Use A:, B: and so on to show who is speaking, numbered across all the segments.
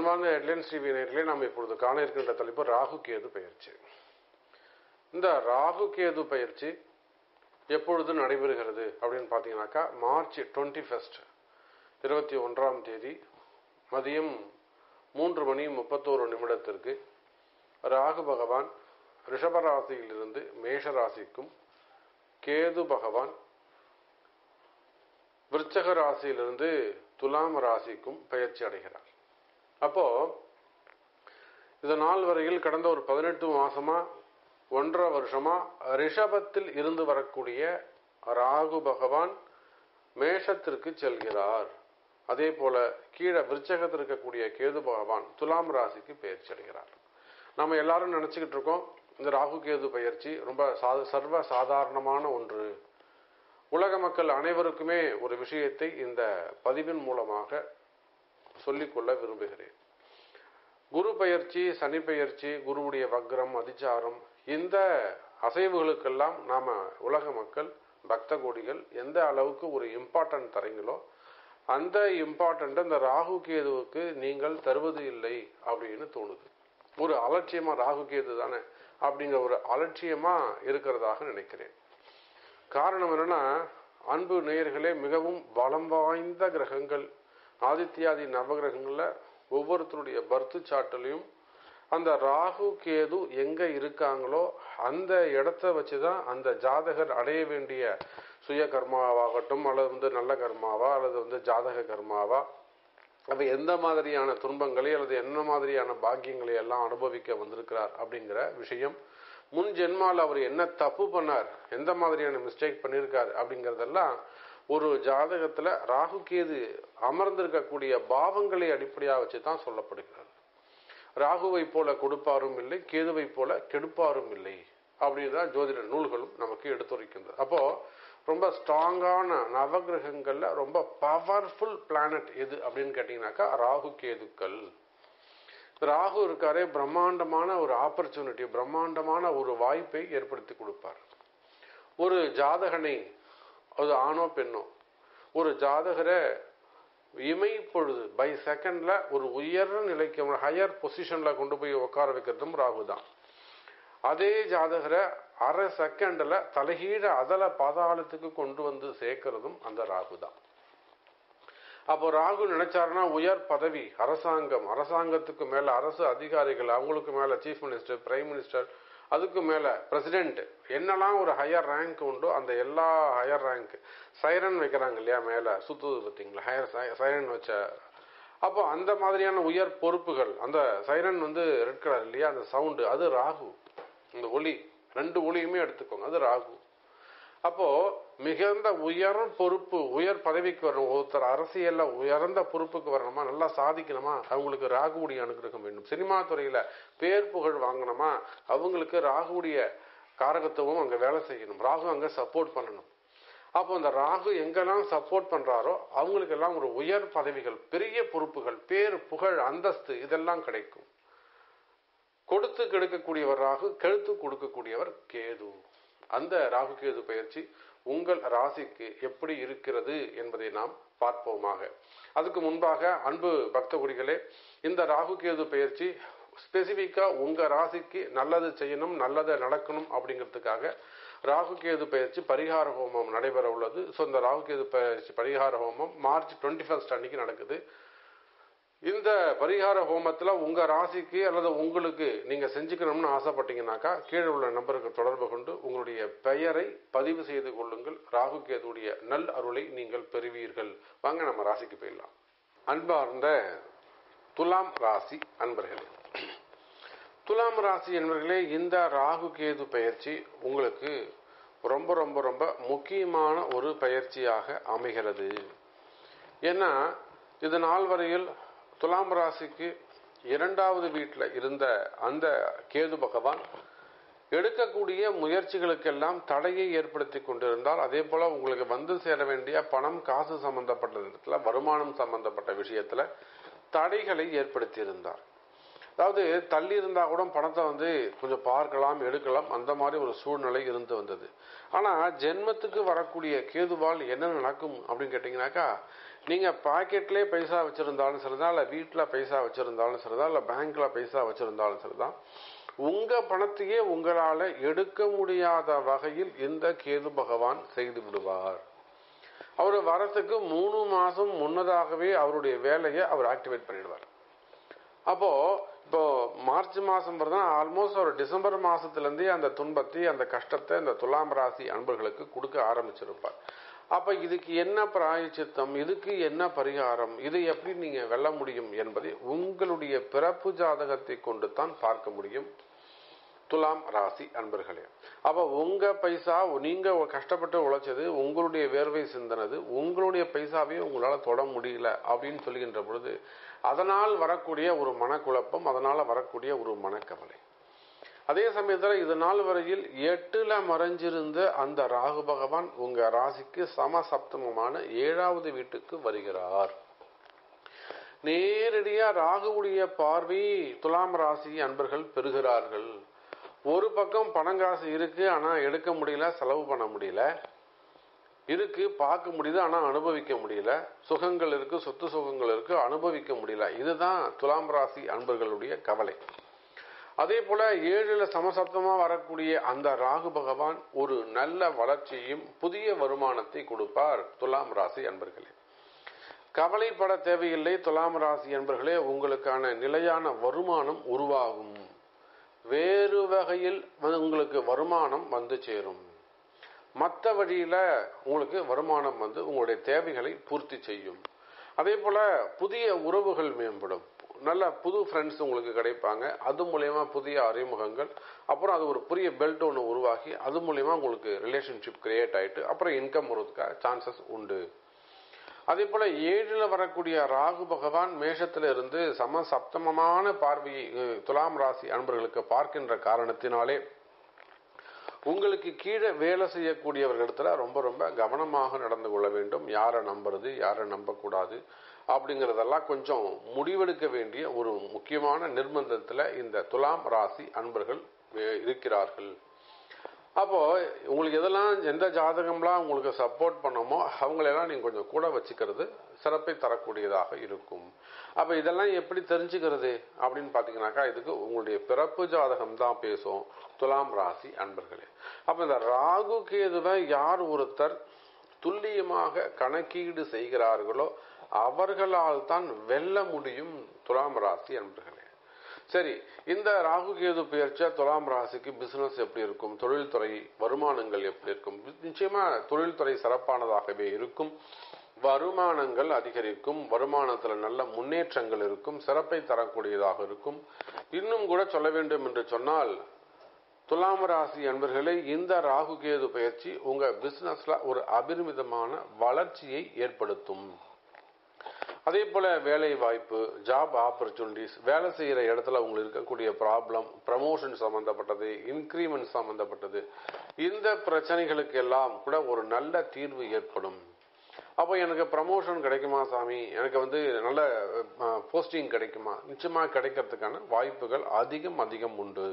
A: அன்பார்ந்த headlines TV நேர்களே நாம் இப்பொழுது காண இருக்கின்ற தலைப்பு ராகு கேது பயிற்சி. இந்த ராகு கேது பயிற்சி எப்பொழுது நடைபெறுகிறது அப்படின்னு பார்த்தீங்கன்னாக்கா மார்ச் டுவெண்ட்டி ஃபஸ்ட் இருபத்தி ஒன்றாம் தேதி மதியம் மூன்று மணி முப்பத்தோரு நிமிடத்திற்கு ராகு பகவான் ரிஷபராசியிலிருந்து மேஷ ராசிக்கும் கேது பகவான் விருச்சக ராசியிலிருந்து துலாம் ராசிக்கும் பயிற்சி அடைகிறார். அப்போ இந்த நாள் வரையில் கடந்த ஒரு பதினெட்டு மாசமா ஒன்றரை வருஷமா ரிஷபத்தில் இருந்து வரக்கூடிய ராகு பகவான் மேஷத்திற்கு செல்கிறார். அதே போல கீழே விருச்சகத்தில் இருக்கக்கூடிய கேது பகவான் துலாம் ராசிக்கு பயிற்சி அடைகிறார் நம்ம எல்லாரும் நினைச்சுக்கிட்டு இருக்கோம் இந்த ராகு கேது பயிற்சி ரொம்ப சா- சர்வ சாதாரணமான ஒன்று. உலக மக்கள் அனைவருக்குமே ஒரு விஷயத்தை இந்த பதிவின் மூலமாக சொல்லிக்கொள்ள விரும்புகிறேன். குரு பயிற்சி சனி பயிற்சி குருவுடைய வக்ரம் அதிச்சாரம் இந்த அசைவுகளுக்கெல்லாம் நாம உலக மக்கள் பக்த கோடிகள் எந்த அளவுக்கு ஒரு இம்பார்ட்டன்ட் தரீங்களோ அந்த இம்பார்ட்டண்ட்டை இந்த ராகு கேதுவுக்கு நீங்கள் தருவது இல்லை அப்படின்னு தோணுது. ஒரு அலட்சியமா ராகு கேது தானே அப்படிங்கிற ஒரு அலட்சியமா இருக்கிறதாக நினைக்கிறேன். காரணம் என்னன்னா அன்பு நேயர்களே மிகவும் பலம் வாய்ந்த கிரகங்கள் ஆதித்யாதி நவகிரகங்களில் ஒவ்வொருத்தருடைய பர்த்து சாட்டிலையும் அந்த ராகு கேது எங்கே இருக்காங்களோ அந்த இடத்த வச்சு தான் அந்த ஜாதகர் அடைய வேண்டிய சுய கர்மாவாகட்டும் அல்லது வந்து நல்ல கர்மாவா அல்லது வந்து ஜாதக கர்மாவா அப்போ எந்த மாதிரியான துன்பங்களை அல்லது என்ன மாதிரியான பாக்கியங்களை எல்லாம் அனுபவிக்க வந்திருக்கிறார் அப்படிங்கிற விஷயம். முன் ஜென்மால் அவர் என்ன தப்பு பண்ணார் எந்த மாதிரியான மிஸ்டேக் பண்ணியிருக்கார் அப்படிங்கிறதெல்லாம் ஒரு ஜாதகத்துல ராகு கேது அமர்ந்திருக்கக்கூடிய பாவங்களை அடிப்படையாக வச்சு தான் சொல்லப்படுகிறது. ராகுவை போல கொடுப்பாரும் இல்லை கேதுவை போல கெடுப்பாரும் இல்லை. அப்படின்னு தான் ஜோதிட நூல்களும் நமக்கு எடுத்துரைக்கின்றது. அப்போ ரொம்ப ஸ்ட்ராங்கான நவகிரகங்கள்ல ரொம்ப பவர்ஃபுல் பிளானட் எது அப்படின்னு கேட்டீங்கன்னாக்கா ராகு கேதுக்கள். ராகு இருக்காரே பிரம்மாண்டமான ஒரு ஆப்பர்ச்சுனிட்டி பிரம்மாண்டமான ஒரு வாய்ப்பை ஏற்படுத்தி கொடுப்பார். ஒரு ஜாதகனை அது ஆணோ பெண்ணோ. ஒரு ஜாதகரை இமை பொழுது பை செகண்ட்ல ஒரு உயர் நிலைக்கு ஹையர் பொசிஷன்ல கொண்டு போய் உட்கார வைக்கிறதும் ராகு தான். அதே ஜாதகரை அரை செகண்ட்ல தலைகீழ அதல பாதாளத்துக்கு கொண்டு வந்து சேர்க்கிறதும் அந்த ராகு தான். அப்போ ராகு நினைச்சாருன்னா உயர் பதவி அரசாங்கம் அரசாங்கத்துக்கு மேல அரசு அதிகாரிகள் அவங்களுக்கு மேல சீஃப் மினிஸ்டர் பிரைம் மினிஸ்டர் அதுக்கு மேலே பிரசிடென்ட் என்னெல்லாம் ஒரு ஹையர் ரேங்க் உண்டோ அந்த எல்லா ஹையர் ரேங்க் சைரன் வைக்கிறாங்க இல்லையா மேலே சுத்துது பார்த்தீங்களா? ஹையர் சைரன் வச்ச அப்போ அந்த மாதிரியான உயர் பொறுப்புகள் அந்த சைரன் வந்து ரெட் கலர் இல்லையா? அந்த சவுண்டு அது ராகு. இந்த ஒளி ரெண்டு ஒளியுமே எடுத்துக்கோங்க அது ராகு. அப்போது மிகுந்த உயர் பொறுப்பு உயர் பதவிக்கு வரணும். ஒருத்தர் அரசியல்ல உயர்ந்த பொறுப்புக்கு வரணுமா? நல்லா சாதிக்கணுமா? அவங்களுக்கு ராகுவுடைய அனுகிரகம் வேண்டும். சினிமா துறையில பேர் புகழ் வாங்கணுமா? அவங்களுக்கு ராகுவுடைய காரகத்துவம் அங்க வேலை செய்யணும். ராகு அங்க சப்போர்ட் பண்ணணும். அப்போ அந்த ராகு எங்கெல்லாம் சப்போர்ட் பண்றாரோ அவங்களுக்கு எல்லாம் ஒரு உயர் பதவிகள் பெரிய பொறுப்புகள் பேர் புகழ் அந்தஸ்து இதெல்லாம் கிடைக்கும். கொடுத்து கெடுக்கக்கூடியவர் ராகு கெழுத்து கொடுக்கக்கூடியவர் கேது. அந்த ராகு கேது பயிற்சி உங்கள் ராசிக்கு எப்படி இருக்கிறது என்பதை நாம் பார்ப்போமாக. அதுக்கு முன்பாக அன்பு பக்த குடிகளே இந்த ராகு கேது பயிற்சி ஸ்பெசிஃபிக்காக உங்க ராசிக்கு நல்லது செய்யணும் நல்லதை நடக்கணும் அப்படிங்கிறதுக்காக ராகு கேது பயிற்சி பரிகார ஹோமம் நடைபெற உள்ளது. ஸோ இந்த ராகு கேது பயிற்சி பரிகார ஹோமம் மார்ச் டுவெண்ட்டி ஃபர்ஸ்ட் அன்னைக்கு நடக்குது. இந்த பரிகார ஹோமத்தில் உங்க ராசிக்கு அல்லது உங்களுக்கு நீங்க செஞ்சுக்கணும்னு ஆசைப்பட்டீங்கன்னாக்கா கீழே உள்ள நம்பருக்கு தொடர்பு கொண்டு உங்களுடைய பெயரை பதிவு செய்து கொள்ளுங்கள். ராகு கேதுடைய நல் அருளை நீங்கள் பெறுவீர்கள். வாங்க நம்ம ராசிக்கு போயிடலாம். அன்பார்ந்த துலாம் ராசி அன்பர்களே துலாம் ராசி என்பர்களே இந்த ராகு கேது பயிற்சி உங்களுக்கு ரொம்ப ரொம்ப ரொம்ப முக்கியமான ஒரு பயிற்சியாக அமைகிறது. ஏன்னா இது நாள் வரையில் துலாம் ராசிக்கு இரண்டாவது வீட்டில் இருந்த அந்த கேது பகவான் எடுக்கக்கூடிய முயற்சிகளுக்கெல்லாம் தடையை ஏற்படுத்தி கொண்டிருந்தால் அதே போல உங்களுக்கு வந்து சேர வேண்டிய பணம் காசு சம்பந்தப்பட்ட இடத்துல வருமானம் சம்பந்தப்பட்ட விஷயத்துல தடைகளை ஏற்படுத்தி இருந்தார் அதாவது தள்ளி இருந்தா கூட பணத்தை வந்து கொஞ்சம் பார்க்கலாம் எடுக்கலாம். அந்த மாதிரி ஒரு சூழ்நிலை இருந்து வந்தது. ஆனா ஜென்மத்துக்கு வரக்கூடிய கேதுவால் என்ன நடக்கும் அப்படின்னு கேட்டீங்கன்னாக்கா நீங்க பாக்கெட்லயே பைசா வச்சிருந்தாலும் சரிதான் இல்ல வீட்டுல பைசா வச்சிருந்தாலும் சரிதான் இல்ல பேங்க்ல பைசா வச்சிருந்தாலும் சரிதான் உங்க பணத்தையே உங்களால எடுக்க முடியாத வகையில் இந்த கேது பகவான் செய்து விடுவார். அவர் வரத்துக்கு மூணு மாசம் முன்னதாகவே அவருடைய வேலையை அவர் ஆக்டிவேட் பண்ணிடுவார். அப்போ இப்போ மார்ச் மாசம் வருதுன்னா ஆல்மோஸ்ட் ஒரு டிசம்பர் மாதத்துலேருந்தே அந்த துன்பத்தை அந்த கஷ்டத்தை அந்த துலாம் ராசி அன்பர்களுக்கு கொடுக்க ஆரம்பிச்சிருப்பார். அப்ப இதுக்கு என்ன பிராயச்சித்தம் இதுக்கு என்ன பரிகாரம் இதை எப்படி நீங்க வெல்ல முடியும் என்பதை உங்களுடைய பிறப்பு ஜாதகத்தை கொண்டு தான் பார்க்க முடியும். துலாம் ராசி அன்பர்களே அப்ப உங்க பைசா நீங்க கஷ்டப்பட்டு உழைச்சது உங்களுடைய வேர்வை சிந்தனது உங்களுடைய பைசாவையும் உங்களால தொட முடியல அப்படின்னு சொல்கின்ற பொழுது அதனால் வரக்கூடிய ஒரு மனக்குழப்பம் அதனால் வரக்கூடிய ஒரு மனக்கவலை. அதே சமயத்தில் இது நாள் வரையில் எட்டுல மறைஞ்சிருந்த அந்த ராகு பகவான் உங்க ராசிக்கு சமசப்தமமான ஏழாவது வீட்டுக்கு வருகிறார். நேரடியாக ராகுவுடைய பார்வை துலாம் ராசி அன்பர்கள் பெறுகிறார்கள். ஒரு பக்கம் பணங்காசு இருக்கு ஆனால் எடுக்க முடியல செலவு பண்ண முடியல. இருக்கு பார்க்க முடியுது ஆனால் அனுபவிக்க முடியல. சுகங்கள் இருக்கு சொத்து சுகங்கள் இருக்கு அனுபவிக்க முடியல. இதுதான் துலாம் ராசி அன்பர்களுடைய கவலை. அதே போல ஏழுல சமசப்தமா வரக்கூடிய அந்த ராகு பகவான் ஒரு நல்ல வளர்ச்சியும் புதிய வருமானத்தை கொடுப்பார் துலாம் ராசி அன்பர்களே. கவலைப்பட தேவையில்லை துலாம் ராசி அன்பர்களே. உங்களுக்கான நிலையான வருமானம் உருவாகும். வேறு வகையில் உங்களுக்கு வருமானம் வந்து சேரும். மற்ற வழியில் உங்களுக்கு வருமானம் வந்து உங்களுடைய தேவைகளை பூர்த்தி செய்யும். அதே போல் புதிய உறவுகள் மேம்படும். நல்ல புது ஃப்ரெண்ட்ஸ் உங்களுக்கு கிடைப்பாங்க. அது மூலயமா புதிய அறிமுகங்கள் அப்புறம் அது ஒரு புதிய பெல்ட் ஒன்று உருவாகி அது மூலயமா உங்களுக்கு ரிலேஷன்ஷிப் கிரியேட் ஆகிட்டு அப்புறம் இன்கம் வருவதுக்காக சான்சஸ் உண்டு. அதே போல் ஏழில் வரக்கூடிய ராகு பகவான் மேஷத்தில் இருந்து சம சப்தமமான பார்வையை துலாம் ராசி அன்பர்களுக்கு பார்க்கின்ற காரணத்தினாலே உங்களுக்கு கீழே வேலை செய்யக்கூடியவர்களிடத்துல ரொம்ப ரொம்ப கவனமாக நடந்து கொள்ள வேண்டும். யாரை நம்புறது யாரை நம்பக்கூடாது அப்படிங்கிறதெல்லாம் கொஞ்சம் முடிவெடுக்க வேண்டிய ஒரு முக்கியமான நிர்பந்தத்தில் இந்த துலாம் ராசி அன்பர்கள் இருக்கிறார்கள். அப்போ உங்களுக்கு எதெல்லாம் எந்த ஜாதகம்லாம் உங்களுக்கு சப்போர்ட் பண்ணமோ அவங்களெல்லாம் நீங்க கொஞ்சம் கூட வச்சுக்கிறது சிறப்பை தரக்கூடியதாக இருக்கும். அப்ப இதெல்லாம் எப்படி தெரிஞ்சுக்கிறது? அப்படின்னு பாத்தீங்கன்னாக்கா இதுக்கு உங்களுடைய பிறப்பு ஜாதகம் தான் பேசும். துலாம் ராசி அன்பர்களே. அப்ப இந்த ராகு கேதுவை யார் ஒருத்தர் துல்லியமாக கணக்கீடு செய்கிறார்களோ அவர்களால் தான் வெல்ல முடியும் துலாம் ராசி அன்பர்களே. சரி இந்த ராகு கேது பெயர்ச்சியா துலாம் ராசிக்கு பிசினஸ் எப்படி இருக்கும்? தொழில்துறை வருமானங்கள் எப்படி இருக்கும்? நிச்சயமா தொழில்துறை சிறப்பானதாகவே இருக்கும். வருமானங்கள் அதிகரிக்கும். வருமானத்துல நல்ல முன்னேற்றங்கள் இருக்கும். சிறப்பை தரக்கூடியதாக இருக்கும். இன்னும் கூட சொல்ல வேண்டும் என்று சொன்னால் துலாம் ராசி அன்பர்களே இந்த ராகு கேது பயிற்சி உங்க பிசினஸ்ல ஒரு அபரிமிதமான வளர்ச்சியை ஏற்படுத்தும். அதே போல வேலை வாய்ப்பு ஜாப் ஆப்பர்ச்சுனிட்டிஸ் வேலை செய்கிற இடத்துல உங்களுக்கு இருக்கக்கூடிய ப்ராப்ளம் ப்ரமோஷன் சம்பந்தப்பட்டது இன்க்ரீமெண்ட் சம்பந்தப்பட்டது இந்த பிரச்சனைகளுக்கு எல்லாம் கூட ஒரு நல்ல தீர்வு ஏற்படும். அப்போ எனக்கு ப்ரமோஷன் கிடைக்குமா சாமி? எனக்கு வந்து நல்ல போஸ்டிங் கிடைக்குமா? நிச்சயமாக கிடைக்கிறதுக்கான வாய்ப்புகள் அதிகம் அதிகம் உண்டு.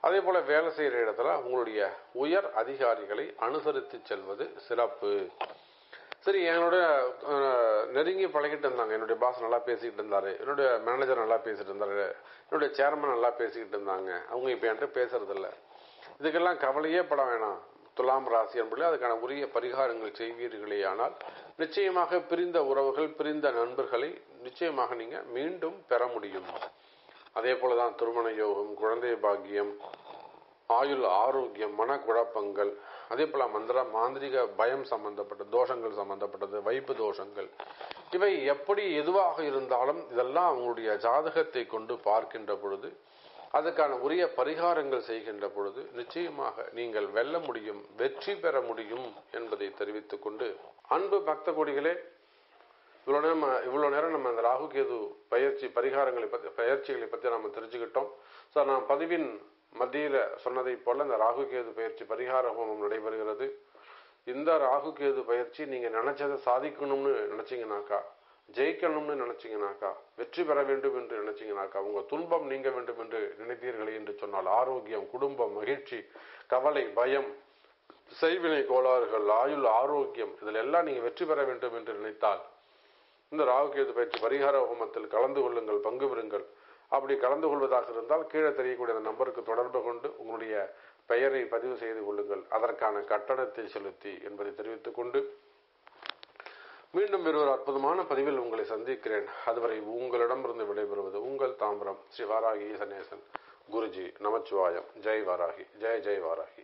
A: அதே போல வேலை செய்கிற இடத்துல உங்களுடைய உயர் அதிகாரிகளை அனுசரித்து செல்வது சிறப்பு. சரி என்னோட நெருங்கி பழகிட்டு இருந்தாங்க. என்னுடைய பாஸ் நல்லா பேசிக்கிட்டு இருந்தாரு. என்னுடைய மேனேஜர் நல்லா பேசிட்டு இருந்தாரு. என்னுடைய சேர்மன் நல்லா பேசிக்கிட்டு இருந்தாங்க. அவங்க இப்ப என்கிட்ட பேசுறது இதுக்கெல்லாம் கவலையே பட வேணாம். துலாம் ராசி என்பது அதுக்கான உரிய பரிகாரங்கள் செய்வீர்களே ஆனால் நிச்சயமாக பிரிந்த உறவுகள் பிரிந்த நண்பர்களை நிச்சயமாக நீங்க மீண்டும் பெற முடியும். அதே போலதான் திருமண யோகம் குழந்தை பாக்கியம் ஆயுள் ஆரோக்கியம் மனக்குழப்பங்கள் அதே போல மந்திர மாந்திரிக பயம் சம்பந்தப்பட்ட தோஷங்கள் சம்பந்தப்பட்டது வைப்பு தோஷங்கள். இவை எப்படி எதுவாக இருந்தாலும் இதெல்லாம் அவங்களுடைய ஜாதகத்தை கொண்டு பார்க்கின்ற பொழுது அதுக்கான உரிய பரிகாரங்கள் செய்கின்ற பொழுது நிச்சயமாக நீங்கள் வெல்ல முடியும் வெற்றி பெற முடியும் என்பதை தெரிவித்துக் கொண்டு அன்பு பக்த கொடிகளே இவ்வளோ நேரம் இவ்வளோ நேரம் நம்ம அந்த ராகு கேது பயிற்சி பரிகாரங்களை பற்றி பயிற்சிகளை பற்றி நம்ம தெரிஞ்சுக்கிட்டோம். சார் நான் பதிவின் மத்தியில் சொன்னதை போல இந்த ராகு கேது பயிற்சி பரிகார ஹோமம் நடைபெறுகிறது. இந்த ராகு கேது பயிற்சி நீங்கள் நினைச்சதை சாதிக்கணும்னு நினச்சிங்கனாக்கா ஜெயிக்கணும்னு நினச்சிங்கனாக்கா வெற்றி பெற வேண்டும் என்று நினைச்சீங்கனாக்கா உங்கள் துன்பம் நீங்க வேண்டும் என்று நினைத்தீர்களே என்று சொன்னால் ஆரோக்கியம் குடும்பம் மகிழ்ச்சி கவலை பயம் செய்வினை கோளாறுகள் ஆயுள் ஆரோக்கியம் இதில் எல்லாம் நீங்கள் வெற்றி பெற வேண்டும் என்று நினைத்தால் இந்த ராகுகேது பயிற்சி பரிகார ஹோமத்தில் கலந்து கொள்ளுங்கள் பங்கு பெறுங்கள். அப்படி கலந்து கொள்வதாக இருந்தால் கீழே தெரியக்கூடிய அந்த நம்பருக்கு தொடர்பு கொண்டு உங்களுடைய பெயரை பதிவு செய்து கொள்ளுங்கள். அதற்கான கட்டணத்தை செலுத்தி என்பதை தெரிவித்துக் கொண்டு மீண்டும் வேறு ஒரு அற்புதமான பதிவில் உங்களை சந்திக்கிறேன். அதுவரை உங்களிடமிருந்து விடைபெறுவது உங்கள் தாம்பரம் ஸ்ரீ வாராகி சனேசன் குருஜி நமச்சிவாயம். ஜெய் வாராகி ஜெய் ஜெய் வாராகி.